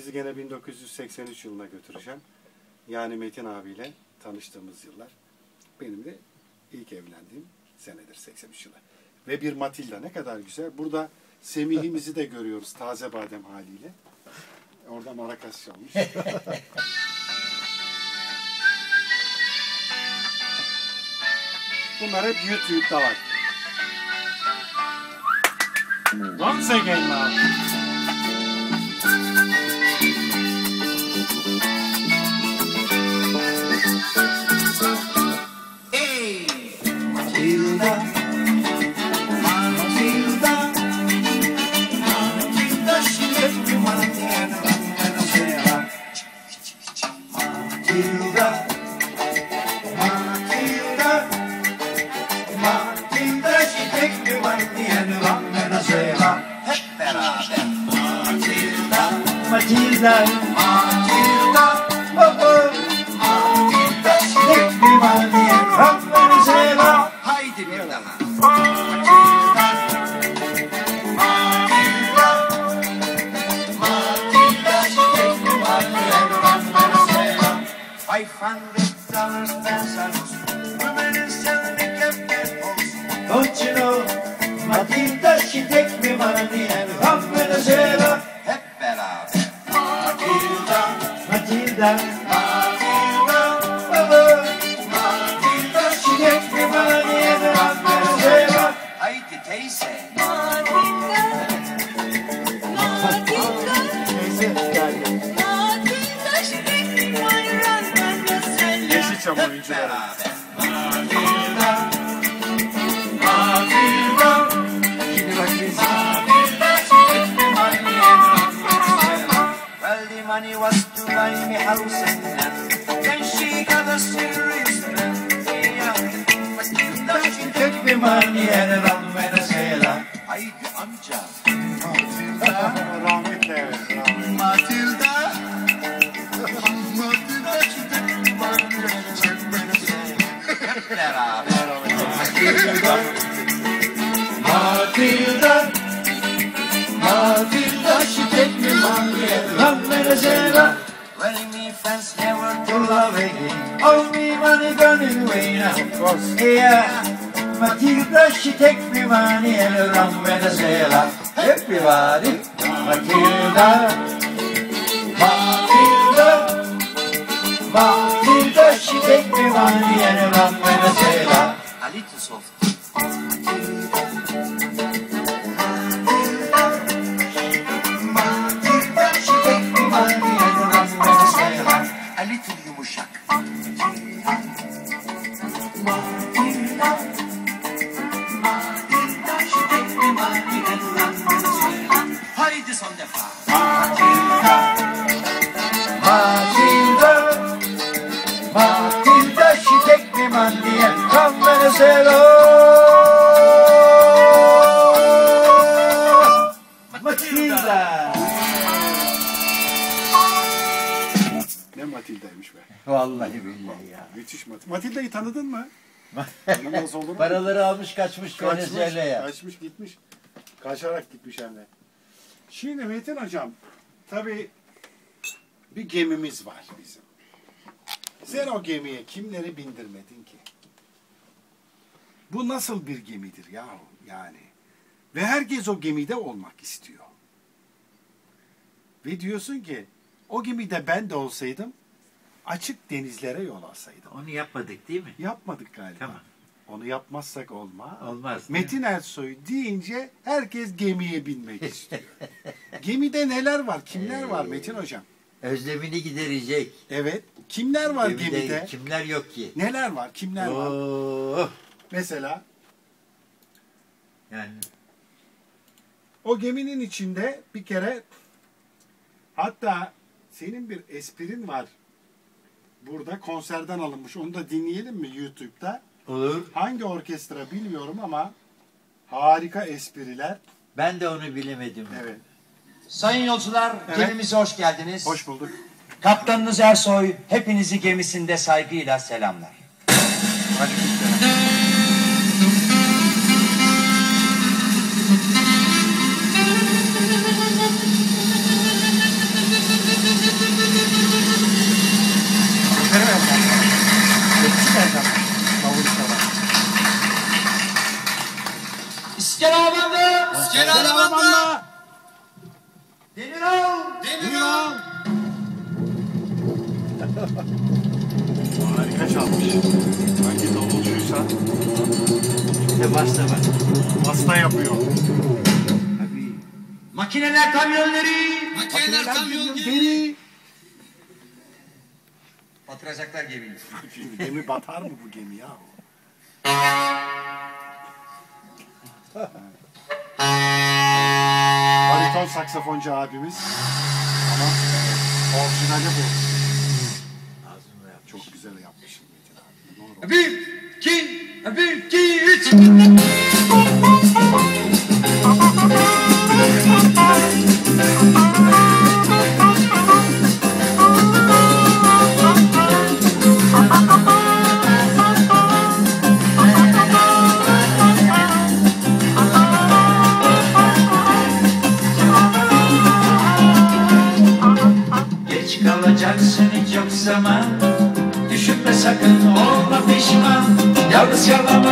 Sizi gene 1983 yılına götüreceğim. Yani Metin abiyle tanıştığımız yıllar. Benim de ilk evlendiğim senedir 83 yılı. Ve bir Matilda ne kadar güzel. Burada Semih'imizi de görüyoruz taze badem haliyle. Orada marakas çalmış. Bunlar hep YouTube'da var. Once again now. Five hundred dollars pesos. Don't you know, Matilda, she take me money and from Venezuela. Hep beraber. Matilda, Matilda, Biz Well, the money was to buy me house and land. Then she got a serious plan. She took me money and again. All me money gone away now. Yeah. Matilda, she take me money and run Venezuela. Everybody, Matilda. Matilda. Matilda, she take me money and run Venezuela. A little soft. Ya. Müthiş Matilda. Matilda'yı tanıdın mı? Tanımaz olur mu? Paraları almış kaçmış Kaçmış, Venezuela'ya. kaçmış gitmiş. Kaçarak gitmiş hem de. Şimdi Metin Hocam, tabii bir gemimiz var bizim. Sen o gemiye kimleri bindirmedin ki? Bu nasıl bir gemidir yahu yani? Ve herkes o gemide olmak istiyor. Ve diyorsun ki o gemide ben de olsaydım açık denizlere yol alsaydım. Onu yapmadık değil mi? Yapmadık galiba. Tamam. Onu yapmazsak olmaz. Olmaz, Metin Ersoy deyince herkes gemiye binmek istiyor. Gemide neler var? Kimler var Metin Hocam? Özlemini giderecek. Evet. Kimler var Gemide gemide? Kimler yok ki? Neler var? Kimler var? Oo. Mesela Yani o geminin içinde bir kere hatta senin bir esprin var. Burada konserden alınmış. Onu da dinleyelim mi YouTube'da? olur. Hangi orkestra bilmiyorum ama harika espriler. Ben de onu bilemedim. Evet. Sayın yolcular, Evet. gemimize hoş geldiniz. Hoş bulduk. Kaptanınız Ersoy, hepinizi gemisinde saygıyla selamlar. Cenab-ı Hakk'a. Celal Abanda. Demiral. Demiral. Harika çalmış. Hangi davulcuysa. İşte basta bak. Basta yapıyor. Tabii. Makineler kamyonları. Makineler, Makineler kamyonları. Batıracaklar gemiyi. gemi batar mı bu gemi ya? Bariton saksafoncu abimiz. Ama orijinali bu. Çok güzel yapmışsın Metin abi. Bir, iki, bir, iki, Azi la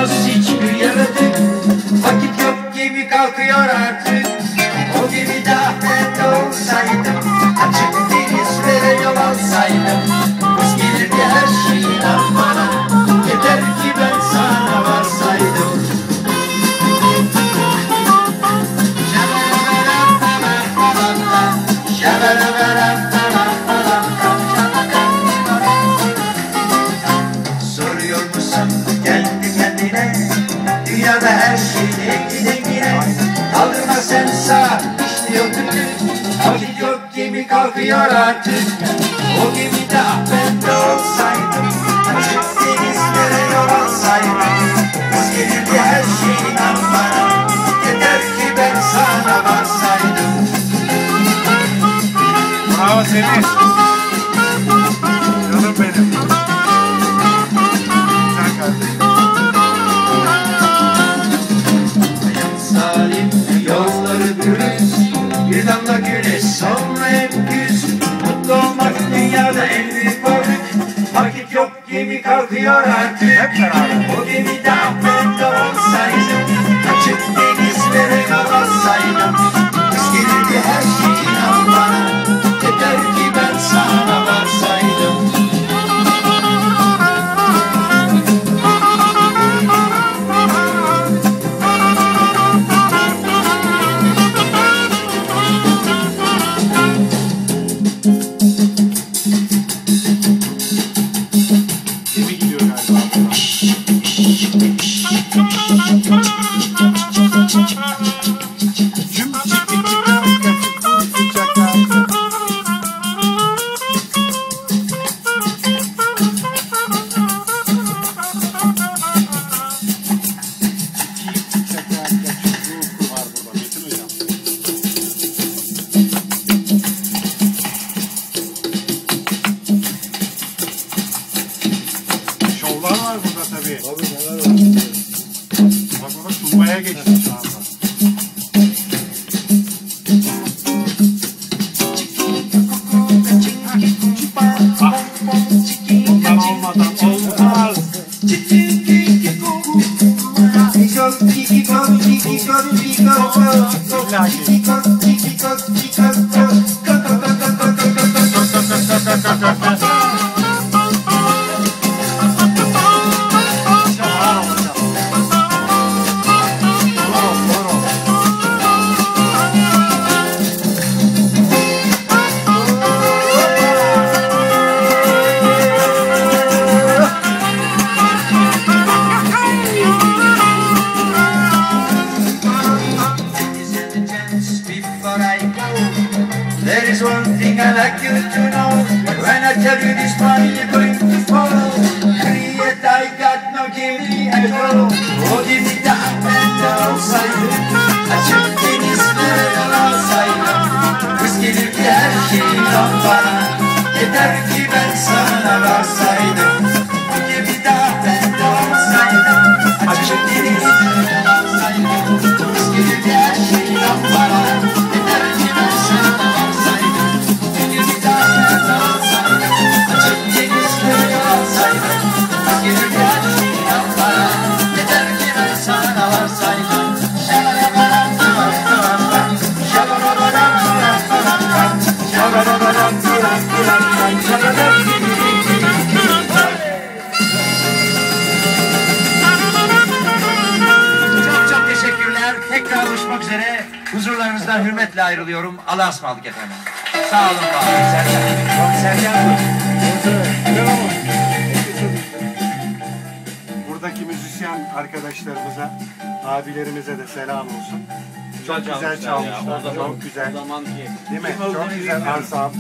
kalkıyor artık O gemide ahbette olsaydım Açık denizlere yol alsaydım Kız gelirdi her şey inan bana Yeter ki ben sana varsaydım Bravo Semih. Kalkıyor artık. Hep beraber. O gemide Ahmet'te olsaydım Açık denizlere yol alsaydım Kız gelirdi her şey inan bana Yeter ki ben sana Imagine. když plaví bojku spolu, kryje tajkat nohy mi ebolu, hodí mi tam mental saydı, açık denizde yalan saydı, rüzgarı bir her je bana, yeter ki ben sana varsın. Hürmetle ayrılıyorum. Allah'a ısmarladık efendim. Sağ olun, var olun. Sercan. Sercan Buradaki müzisyen arkadaşlarımıza, abilerimize de selam olsun. Çok güzel çalmışlar çalmışlar. ya, o zaman- çok güzel. O zaman ki. Değil mi? Çok güzel ansam.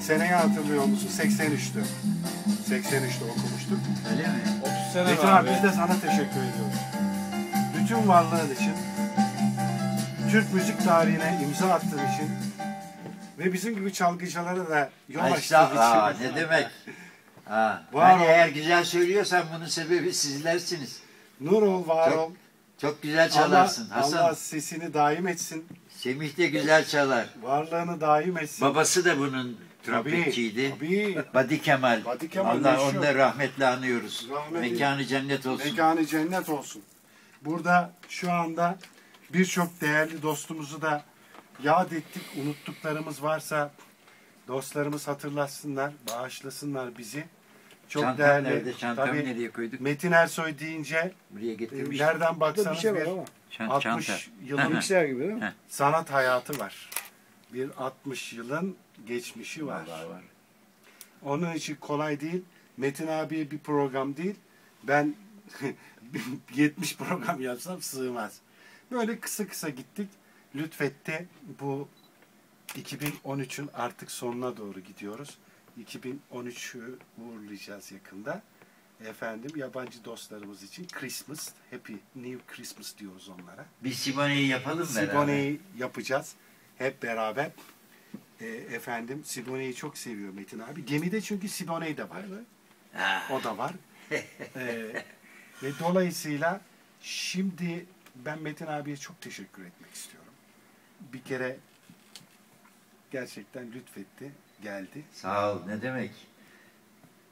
Seneyi hatırlıyor musun? 83'tü. 83'te okumuştuk. Öyle mi? 30 sene abi abi. biz de sana teşekkür ediyoruz. Bütün varlığın için, Türk müzik tarihine imza attığın için ve bizim gibi çalgıcılara da yol açtığın için. Ne demek? Ha. Var hani ol. eğer güzel söylüyorsan bunun sebebi sizlersiniz. Nur ol, var Çok ol. Çok güzel Allah, çalarsın Hasan. Allah sesini daim etsin. Semih de güzel çalar. Varlığını daim etsin. Babası da bunun Tabii, trompetçiydi. Tabii. Badi Kemal. Badi Kemal Allah onu da rahmetle anıyoruz. Rahmetli. Mekanı cennet olsun. Mekanı cennet olsun. Burada şu anda birçok değerli dostumuzu da yad ettik. Unuttuklarımız varsa dostlarımız hatırlasınlar, bağışlasınlar bizi. Çok Çantam değerli. nerede? Çantamı Tabii nereye koyduk? Metin Ersoy deyince Buraya e, getirmiş. nereden baksanız Bir şey var bir ama. Çan- 60 çanta. yılın Bilgisayar gibi değil mi? sanat hayatı var. Bir 60 yılın geçmişi var. Onun için kolay değil. Metin abiye bir program değil. Ben 70 program yapsam sığmaz. Böyle kısa kısa gittik. Lütfetti. Bu 2013'ün artık sonuna doğru gidiyoruz. 2013'ü uğurlayacağız yakında. Efendim yabancı dostlarımız için Christmas, Happy New Christmas diyoruz onlara. Bir Simone'yi yapalım beraber. Sibone'yi yapacağız hep beraber. E, efendim Sibone'yi çok seviyor Metin abi. Gemide çünkü Sibone de var. Ha. O da var. E, ve dolayısıyla şimdi ben Metin abiye çok teşekkür etmek istiyorum. Bir kere gerçekten lütfetti, geldi. Sağ ol. Ne demek?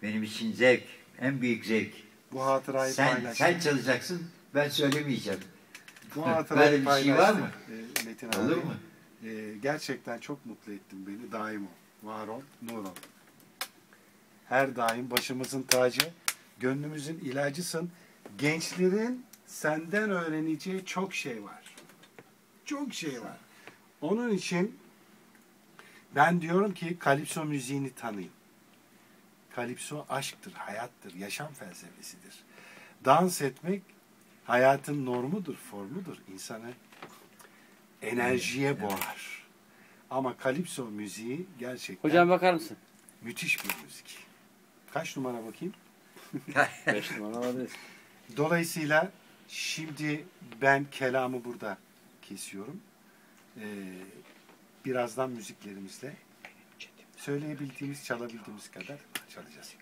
Benim için zevk. En büyük zevk. Bu hatırayı Sen, paylaştı. sen çalacaksın. Ben söylemeyeceğim. Bu hatırayı Böyle bir şey var mı? e, Metin Olur abi. mu? E, gerçekten çok mutlu ettin beni. Daim ol. Var ol. Nur ol. Her daim başımızın tacı. Gönlümüzün ilacısın. Gençlerin senden öğreneceği çok şey var. Çok şey var. Onun için ben diyorum ki kalipso müziğini tanıyın. Kalipso aşktır, hayattır, yaşam felsefesidir. Dans etmek hayatın normudur, formudur. İnsanı enerjiye boğar. Ama kalipso müziği gerçekten Hocam bakar mısın? müthiş bir müzik. Kaç numara bakayım? 5 numara adres. Dolayısıyla şimdi ben kelamı burada kesiyorum. Ee, birazdan müziklerimizle söyleyebildiğimiz, çalabildiğimiz kadar çalacağız.